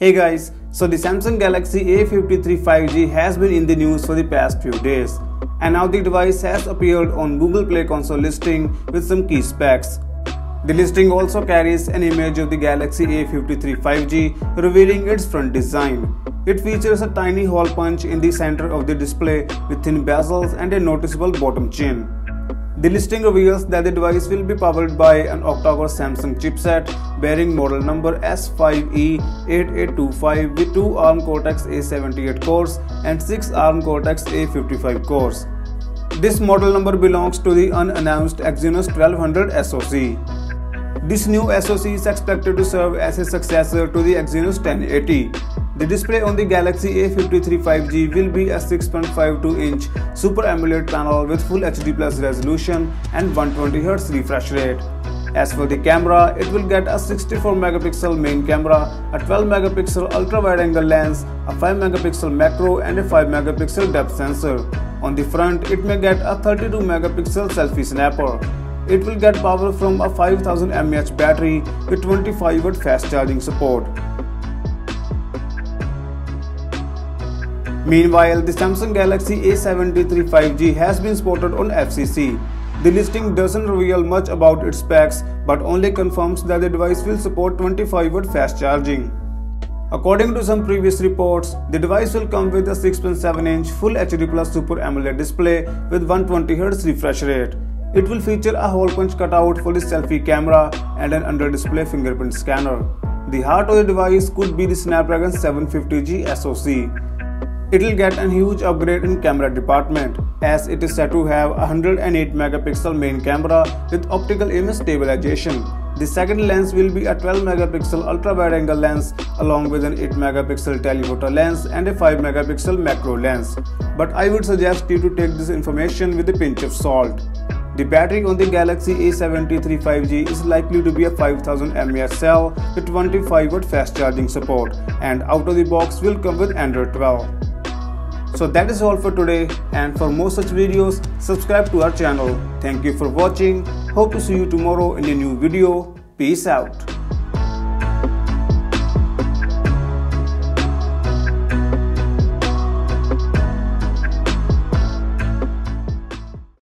Hey guys, so the Samsung Galaxy A53 5G has been in the news for the past few days. And now the device has appeared on Google Play console listing with some key specs. The listing also carries an image of the Galaxy A53 5G revealing its front design. It features a tiny hole punch in the center of the display with thin bezels and a noticeable bottom chin. The listing reveals that the device will be powered by an octa-core Samsung chipset bearing model number S5E8825 with 2 ARM Cortex-A78 cores and 6 ARM Cortex-A55 cores. This model number belongs to the unannounced Exynos 1200 SoC. This new SoC is expected to serve as a successor to the Exynos 1080. The display on the Galaxy A53 5G will be a 6.52-inch Super AMOLED panel with Full HD Plus resolution and 120Hz refresh rate. As for the camera, it will get a 64 megapixel main camera, a 12 megapixel ultra wide angle lens, a 5 megapixel macro and a 5 megapixel depth sensor. On the front, it may get a 32 megapixel selfie snapper. It will get power from a 5000 mAh battery with 25 watt fast charging support. Meanwhile, the Samsung Galaxy A73 5G has been spotted on FCC. The listing doesn't reveal much about its specs but only confirms that the device will support 25 watt fast charging. According to some previous reports, the device will come with a 6.7-inch Full HD Plus Super AMOLED display with 120Hz refresh rate. It will feature a hole punch cutout for the selfie camera and an under-display fingerprint scanner. The heart of the device could be the Snapdragon 750G SoC. It will get a huge upgrade in camera department as it is said to have a 108 megapixel main camera with optical image stabilization. The second lens will be a 12 megapixel ultra wide angle lens along with an 8 megapixel telephoto lens and a 5 megapixel macro lens. But I would suggest you to take this information with a pinch of salt. The battery on the Galaxy A73 5G is likely to be a 5000 mAh cell with 25 watt fast charging support and out of the box will come with Android 12. So that is all for today and for more such videos subscribe to our channel. Thank you for watching. Hope to see you tomorrow in a new video. Peace out.